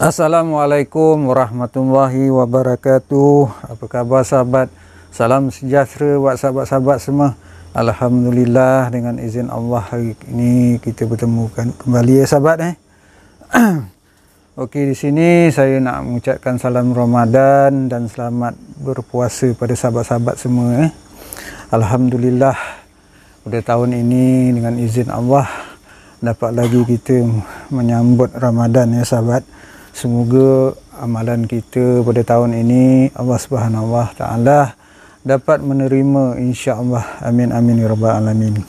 Assalamualaikum warahmatullahi wabarakatuh. Apa khabar sahabat? Salam sejahtera buat sahabat-sahabat semua. Alhamdulillah dengan izin Allah hari ini kita bertemukan kembali ya sahabat eh. Okey di sini saya nak mengucapkan salam Ramadan dan selamat berpuasa pada sahabat-sahabat semua eh. Alhamdulillah pada tahun ini dengan izin Allah dapat lagi kita menyambut Ramadan ya sahabat. Semoga amalan kita pada tahun ini Allah Subhanahu Taala dapat menerima insya-Allah. Amin amin ya rabbal alamin.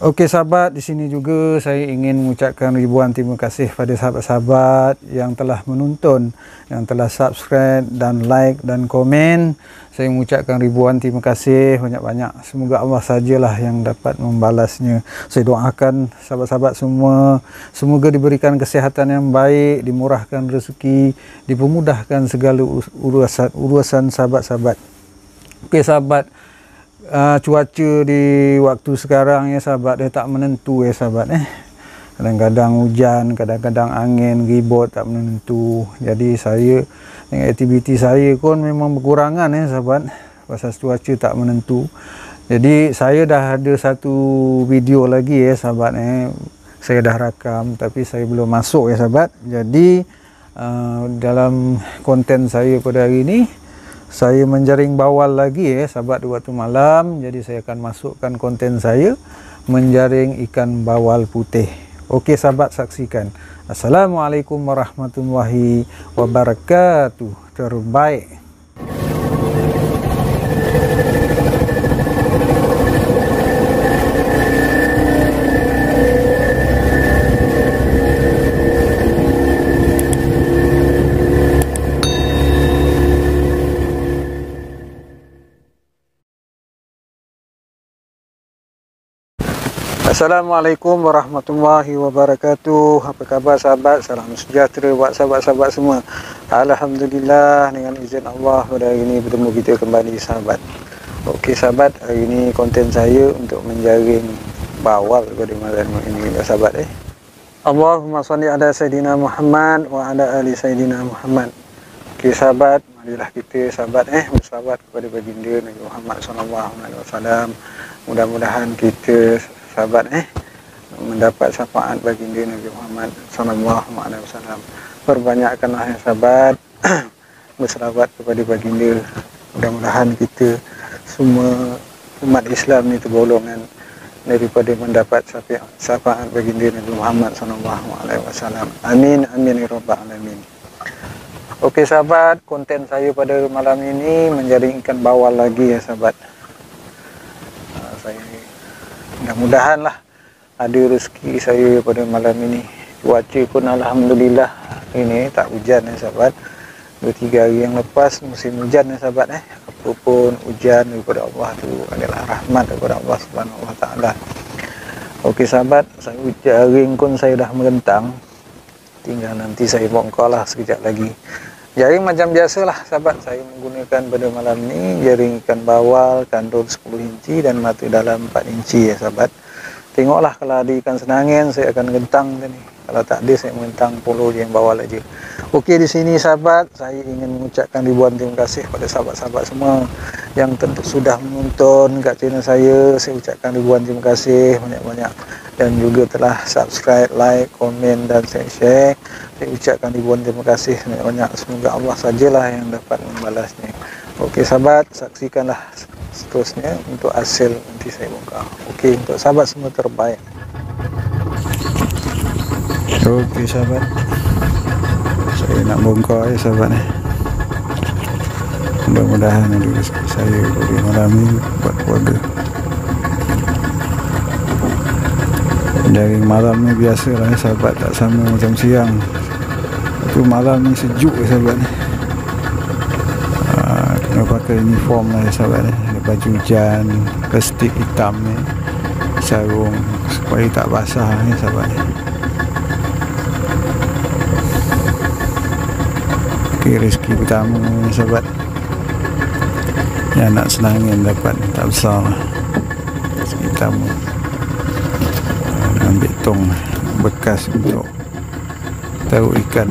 Okey sahabat, di sini juga saya ingin mengucapkan ribuan terima kasih pada sahabat-sahabat yang telah menonton, yang telah subscribe dan like dan komen. Saya mengucapkan ribuan terima kasih banyak-banyak. Semoga Allah sajalah yang dapat membalasnya. Saya doakan sahabat-sahabat semua semoga diberikan kesihatan yang baik, dimurahkan rezeki, dipermudahkan segala urusan urusan sahabat-sahabat. Okey sahabat, uh, cuaca di waktu sekarang ya sahabat dia tak menentu ya sahabat eh. Kadang-kadang hujan kadang-kadang angin ribut tak menentu. Jadi saya dengan aktiviti saya pun memang berkurangan ya sahabat. Pasal cuaca tak menentu. Jadi saya dah ada satu video lagi ya sahabat eh. Saya dah rakam tapi saya belum masuk ya sahabat. Jadi uh, dalam konten saya pada hari ini saya menjaring bawal lagi ya sahabat waktu malam. Jadi saya akan masukkan konten saya menjaring ikan bawal putih. Okey sahabat saksikan. Assalamualaikum warahmatullahi wabarakatuh. Terbaik Assalamualaikum warahmatullahi wabarakatuh. Apa khabar sahabat? Salam sejahtera buat sahabat-sahabat semua. Alhamdulillah dengan izin Allah pada hari ini bertemu kita kembali sahabat. Okey sahabat, hari ini konten saya untuk menjaring bawal pada malam ini ya sahabat eh. Allahumma salli ala sayidina Muhammad wa ala ali sayidina Muhammad. Okey sahabat, marilah kita sahabat eh bersahabat kepada baginda Nabi Muhammad wasallam. Mudah-mudahan kita sahabat eh mendapat syafaat baginda Nabi Muhammad sallallahu alaihi wasallam. Perbanyakkanlah ya sahabat berselawat kepada baginda. Mudah-mudahan kita semua umat Islam ni tergolong kan daripada mendapat syafaat baginda Nabi Muhammad sallallahu alaihi wasallam. Amin amin ya rabbal alamin. Okey sahabat, konten saya pada malam ini menjadi ikan bawal lagi ya sahabat. Mudah-mudahan lah ada rezeki saya pada malam ini. Cuaca pun Alhamdulillah ini tak hujan ya sahabat. Dua tiga hari yang lepas musim hujan ya sahabat eh. Apapun hujan daripada Allah tu adalah rahmat daripada Allah subhanahu ta'ala. Ok sahabat saya jaring pun saya dah merentang. Tinggal nanti saya bongkar lah sekejap lagi jaring macam biasalah sahabat. Saya menggunakan pada malam ni jaring ikan bawal kandung 10 inci dan mata dalam 4 inci ya sahabat tengoklah kalau ada ikan senangin saya akan gentang ni. Kalau tak ada saya mengentang polo je yang bawal aja Okey di sini sahabat saya ingin mengucapkan ribuan terima kasih pada sahabat-sahabat semua yang tentu sudah menonton kat channel saya. Saya ucapkan ribuan terima kasih banyak-banyak. Dan juga telah subscribe like komen dan share. Saya ucapkan ribuan terima kasih banyak-banyak. Semoga Allah sajalah yang dapat membalasnya. Okey sahabat saksikanlah seterusnya untuk hasil nanti saya bongkar. Okey untuk sahabat semua terbaik. Okey sahabat. Saya nak bongkar ya sahabat ni mudah-mudahan ada rezeki saya pada malam ni buat keluarga. Dari malam ni biasa lah ya sahabat. Tak sama macam siang. Itu malam ni sejuk sahabat ni pakai uniform lah sahabat ni. Baju hujan plastik hitam ni sarung supaya tak basah ya sahabat ni. Okay, rezeki pertama sahabat. Yang nak senangin dapat tak besar rezeki pertama. Ambil tong bekas untuk tahu ikan.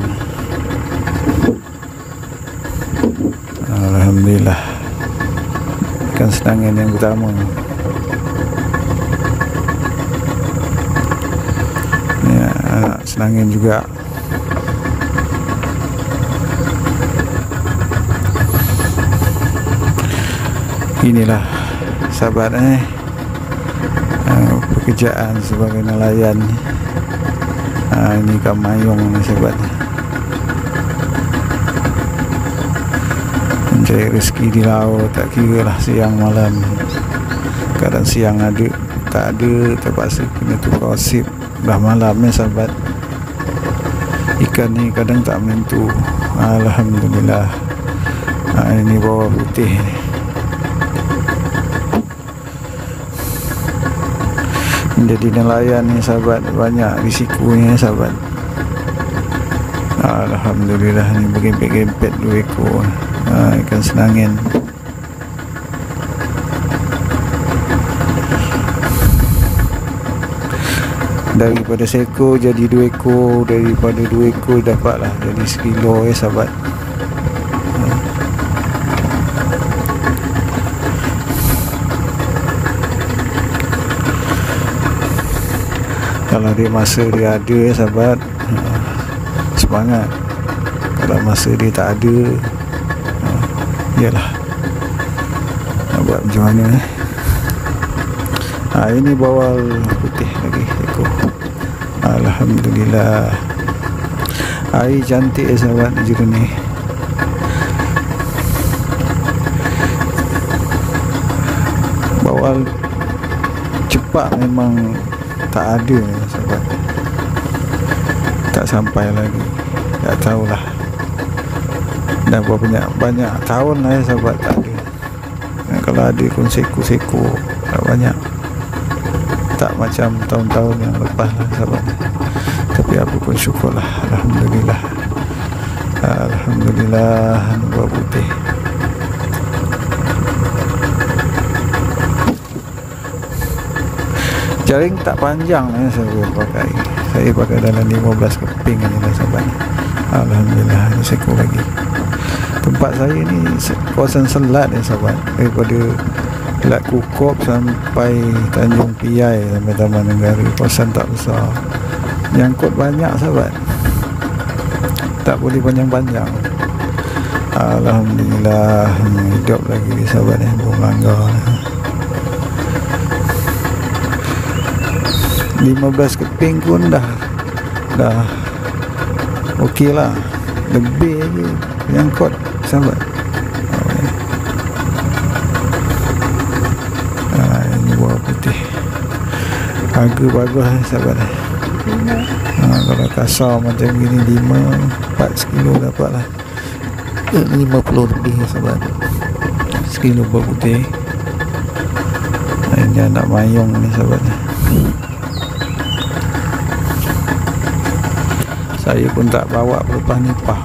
Alhamdulillah ikan senangin yang utama ya, senangin juga. Inilah sahabat eh. Uh, pekerjaan sebagai nelayan. Uh, ini ikan mayung ni sahabat mencari rezeki di laut tak kira lah siang malam. Kadang siang ada tak ada terpaksa kena tukar sip dah malam ni sahabat. Ikan ni kadang tak menentu Alhamdulillah. Ha, ini bawah putih. Ni menjadi nelayan ni sahabat banyak risikonya sahabat. Alhamdulillah ni bergempet-gempet dua ekor ha, ikan senangin. Daripada seekor jadi dua ekor daripada dua ekor dapatlah jadi sekilo ya sahabat. Kalau dia masa dia ada ya sahabat ha, semangat. Kalau masa dia tak ada iyalah nak buat macam mana eh ha, ini bawal putih lagi ekor Alhamdulillah. Air cantik ya sahabat jernih bawal cepat memang tak ada sahabat. Tak sampai lagi. Tak tahulah dah berapa banyak banyak tahun lah ya sahabat tak ada. Kalau ada pun seko-seko tak banyak tak macam tahun-tahun yang lepas lah sahabat. Tapi apa pun syukur lah Alhamdulillah. Alhamdulillah Nubuah putih. Jaring tak panjang lah ya, saya pakai. Saya pakai dalam 15 keping ni lah sahabat. Alhamdulillah ini seko lagi tempat saya ni kawasan selat ya sahabat. Daripada Lat Kukop sampai Tanjung Piai sampai Taman Negara. Kawasan tak besar. Nyangkut banyak sahabat. Tak boleh panjang-panjang. Alhamdulillah hidup lagi sahabat ni. Bumangga ni 15 keping pun dah dah okey lah. Lebih je sahabat. Ha, ini buah putih. Harga bagus lah sahabat ha, kalau kasar macam gini 5 4 sekilo dapat lah. 50 lebih sahabat. Sekilo buah putih. Ini anak mayung ni sahabat. Saya pun tak bawa pelepah nipah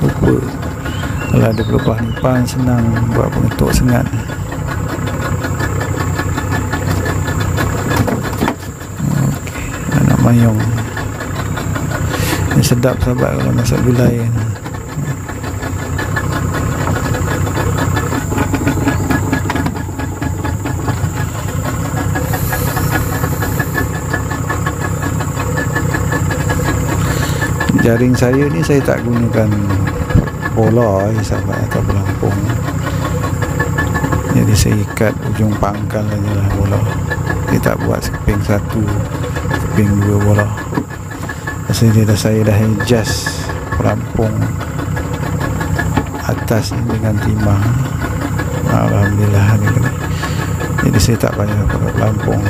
lupa kalau ada pelepah nipah senang buat pengetuk sengat. Ok anak mayung ini sedap sahabat kalau masak gulai. Ni jaring saya ni saya tak gunakan bola ya sahabat atau pelampung jadi saya ikat ujung pangkal saja lah bola. Saya tak buat sekeping satu sekeping dua bola. Pasal dia dah saya dah adjust pelampung atas ni dengan timah. Alhamdulillah ni jadi saya tak banyak pakai pelampung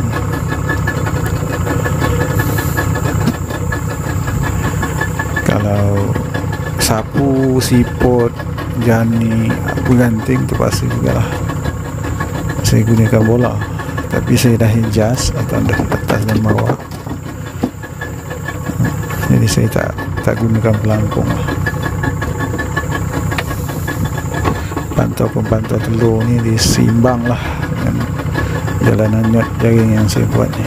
kalau sapu, siput, jani, apa ganting terpaksa juga lah. Saya gunakan bola. Tapi saya dah hijas atau dah atas dan bawah. Jadi saya tak tak gunakan pelangkung lah. Pantau-pempantau telur ni disimbang lah dengan jalanan jaring yang saya buat ni.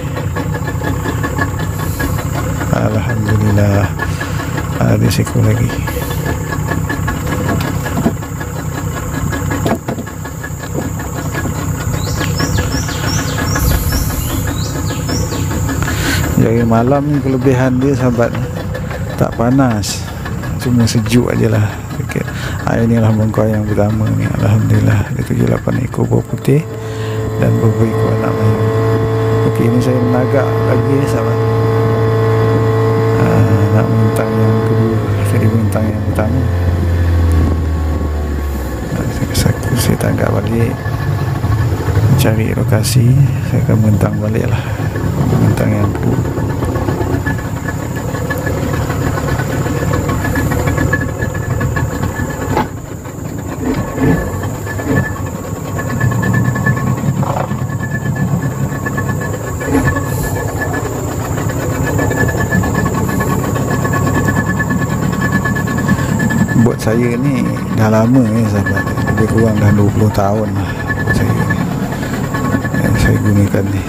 Alhamdulillah ada seekor lagi. Jadi malam ni kelebihan dia sahabat tak panas. Cuma sejuk aja lah. Okay. ha, inilah bongkau yang pertama ni. Alhamdulillah. Dia tujuh lapan ekor buah putih dan beberapa ekor anak mayu ok ini saya menagak lagi sahabat nak bintang yang kedua. Saya bintang yang pertama. Saya, saya, saya tanggap balik. Cari lokasi. Saya akan bintang balik lah. Bintang yang kedua buat saya ni dah lama ni sahabat lebih kurang dah 20 tahun lah saya yang saya gunakan ni.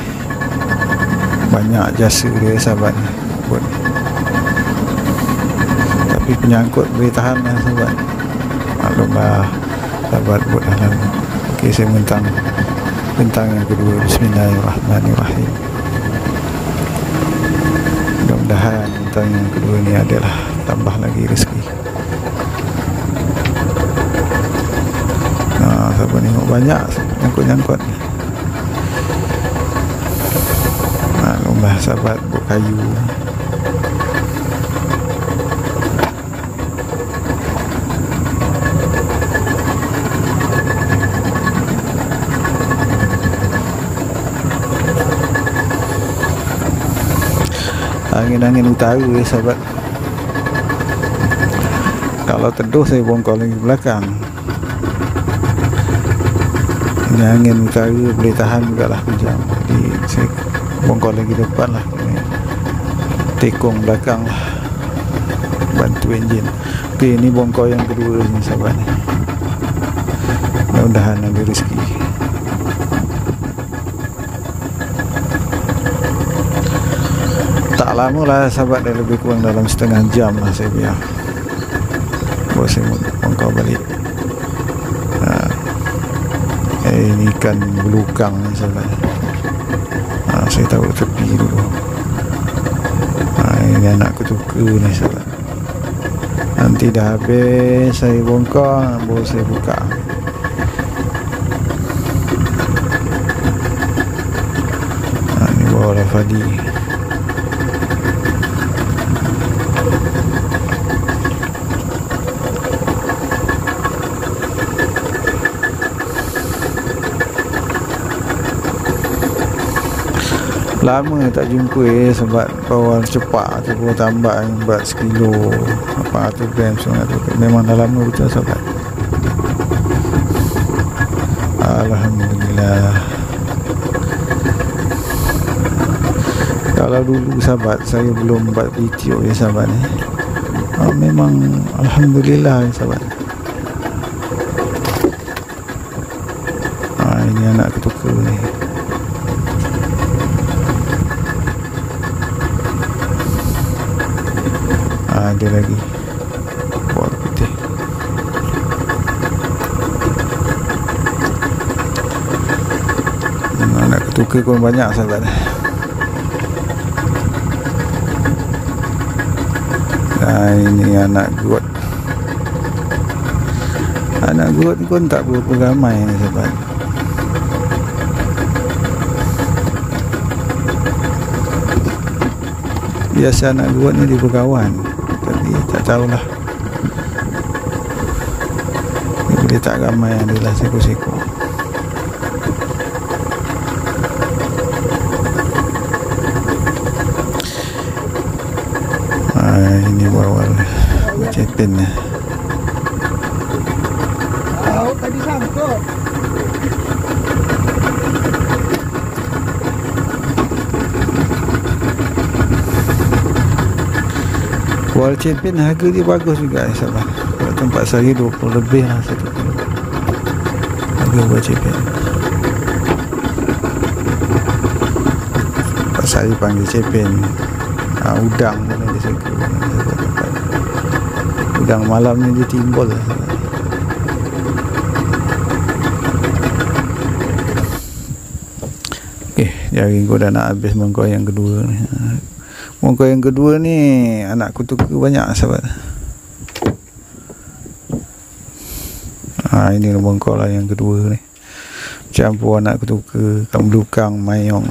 Banyak jasa dia sahabat ni buat ni. Tapi penyangkut boleh tahan lah sahabat maklumlah sahabat buat dah lama. Ok saya mentang bentang yang kedua Bismillahirrahmanirrahim. Mudah-mudahan bentang yang kedua ni adalah tambah lagi rezeki Sahabat tengok banyak nyangkut-nyangkut ni. Maklumlah sahabat buat kayu. Angin-angin utara ya sahabat Kalau teduh saya bongkar lagi belakang ini angin utara boleh tahan juga lah kejam. Jadi saya bongkar lagi depan lah. Tekong belakang lah. Bantu enjin. Ok ini bongkar yang kedua ni sahabat ni. Mudah-mudahan ada rezeki. Tak lama lah sahabat dah lebih kurang dalam setengah jam lah saya biar. Buat saya bongkar balik ini ikan belukang ni sahabat ha, saya tahu tepi dulu. Ha, ini anak ketuka ni sahabat nanti dah habis saya bongkar baru saya buka. Ha, ni bawah Fadi lama tak jumpa eh sebab bawal cepat tu pun tambah yang berat sekilo 400 gram 900 gram memang dah lama betul sahabat Alhamdulillah. Kalau dulu sahabat saya belum buat video ya sahabat ni oh, memang Alhamdulillah ya sahabat. Ah, ini anak ketuka ni ada lagi. Buat putih. Hmm, anak ketuka pun banyak sahabat nah ini anak guat anak guat pun tak berapa ramai ni sahabat. Biasa anak guat ni dia berkawan tak tahulah. Dia tak ramai adalah seko-seko. Ah, ini bawal macam pen ni Tahu tadi sangkut. Wall champion harga dia bagus juga insyaAllah Kalau tempat saya 20 lebih lah satu kilo Harga wall champion. Tempat saya panggil champion ha, Udang pun ada saya kira kadang malam ni dia timbul Okay, jaring kau dah nak habis mengkau yang kedua ni. Mengkau yang kedua ni anak kutuka banyak sahabat. Ha, ini mengkau lah yang kedua ni. Campur anak kutuka, kamblukang, mayong.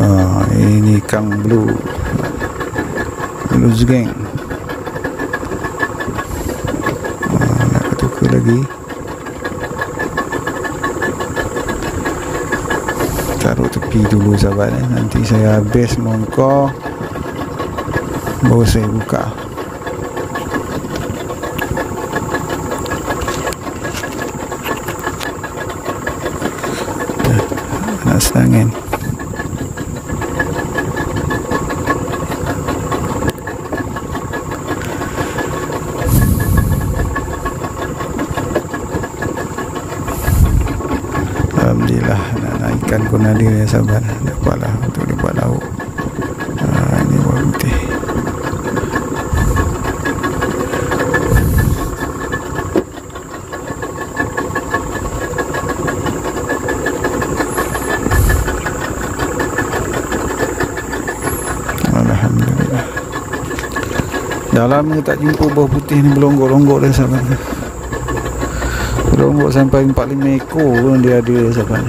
Ah, Kang Blue. Blues Gang. Lagi? Taruh tepi dulu sahabat eh. nanti saya habis mongkor baru saya buka. Nak senangin Alhamdulillah nak kunadi ya sahabat. Dapatlah untuk dibuat lauk. Ha, ini bawang putih. Alhamdulillah. Dalam ni tak jumpa bawang putih ni berlonggok-longgok dah sahabat. Berlonggok sampai 4-5 ekor pun dia ada sahabat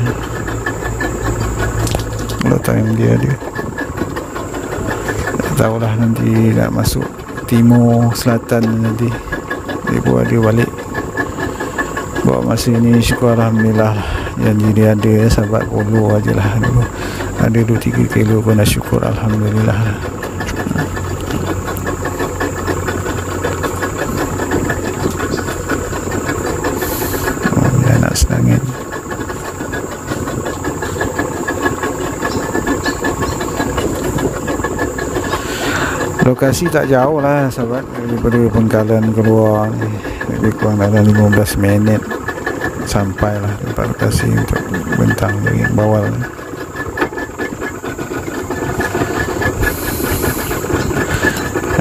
Kalau time dia ada Tak tahulah nanti nak masuk timur selatan nanti. Dia pun ada balik. Buat masa ni syukur Alhamdulillah. Lah Janji dia ada sahabat polo aje lah. Ada 2-3 kilo pun dah syukur Alhamdulillah. lah Oh, dia nak senangin Lokasi tak jauh lah sahabat. Daripada pengkalan keluar ni Lebih kurang dalam 15 minit Sampai lah tempat lokasi untuk bentang dari bawal ni.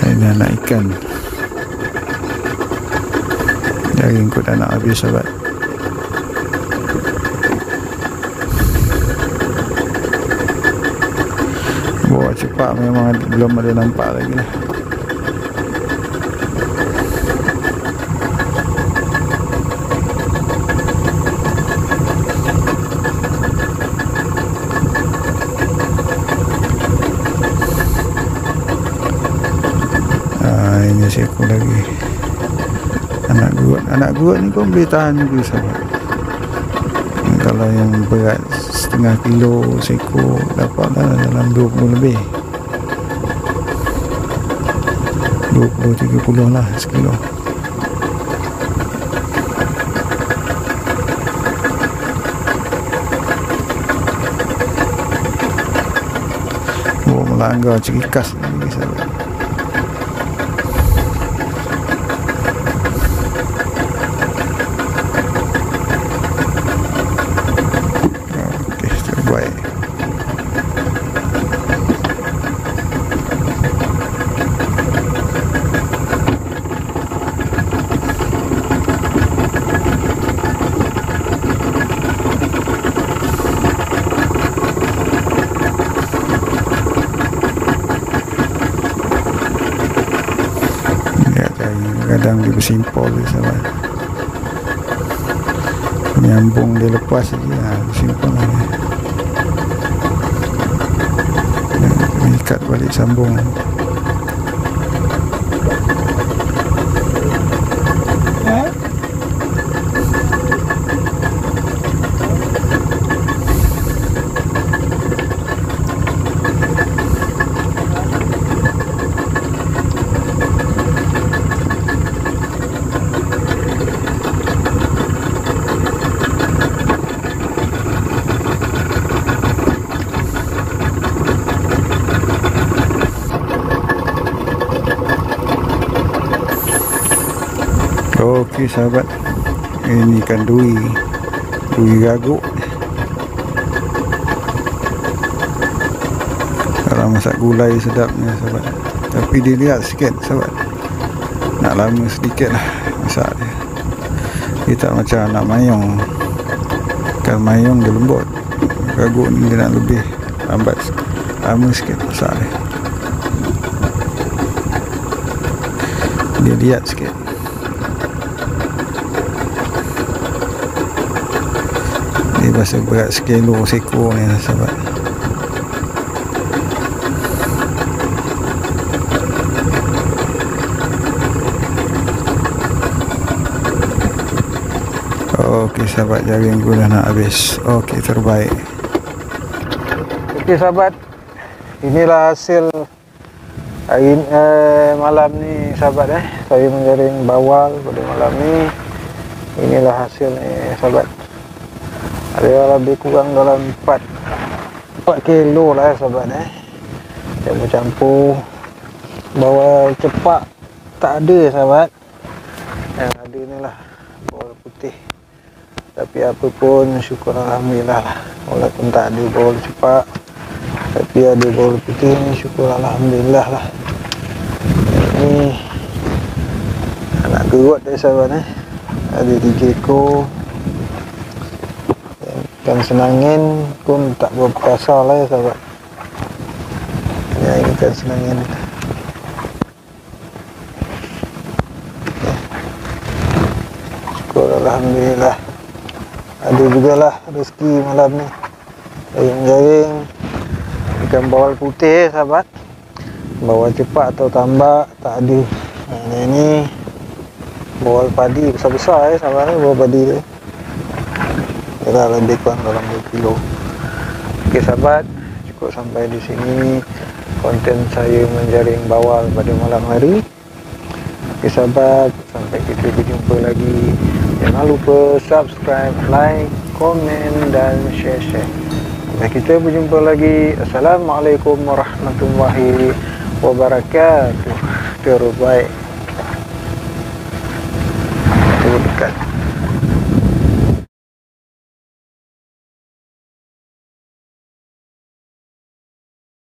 Ini anak ikan. Jaring kot dah nak habis sahabat Cepat memang belum ada nampak lagi lah. Ah, seekor lagi. Anak guat. Anak guat ni pun boleh tahan juga sahabat kalau yang berat setengah kilo seekor dapatlah dalam 20 lebih 20-30 lah sekilo. Oh, melanggar cerikas ni Okey, terbaik. Dia cari kadang dia bersimpul dia sahabat menyambung dia lepas saja ha, lah dia. Dia ikat balik sambung Okey sahabat. Ini ikan dui Dui gaguk. Kalau masak gulai sedapnya sahabat. Tapi dilihat sikit sahabat. Nak lama sedikit lah Masak dia. Dia tak macam anak mayong. Ikan mayong dia lembut. Gaguk ni dia nak lebih Lambat Lama sikit masak dia. Dia lihat sikit Dia rasa berat sekilo seko ni sahabat Okey sahabat jaring aku dah nak habis Okey terbaik Okey sahabat, inilah hasil hari eh, malam ni sahabat eh. Saya menjaring bawal pada malam ni. Inilah hasil ni sahabat. Ada lebih kurang dalam 4 4 kilo lah eh, sahabat eh. Campur-campur bawal cepak tak ada sahabat. Yang ada ni lah bawal putih. Tapi apa pun syukur Alhamdulillah lah Walaupun tak ada bawal cepak Tapi ada bawal putih ni syukur Alhamdulillah lah Ni Anak gerut dari sahabat eh Ada tiga ekor Ikan senangin pun tak kasar lah ya sahabat Ini ikan senangin. Syukur Alhamdulillah. Ada jugalah rezeki malam ni. Jaring-jaring ikan bawal putih sahabat. Bawal cepat atau tambak tak ada. Ha, ini bawal padi besar-besar eh sahabat ni bawal padi tu Yalah lebih kurang dalam 2 kilo ok sahabat cukup sampai di sini konten saya menjaring bawal pada malam hari ok sahabat sampai kita berjumpa lagi Jangan lupa subscribe, like, komen dan share-share. Sampai kita berjumpa lagi. Assalamualaikum warahmatullahi wabarakatuh. Terbaik.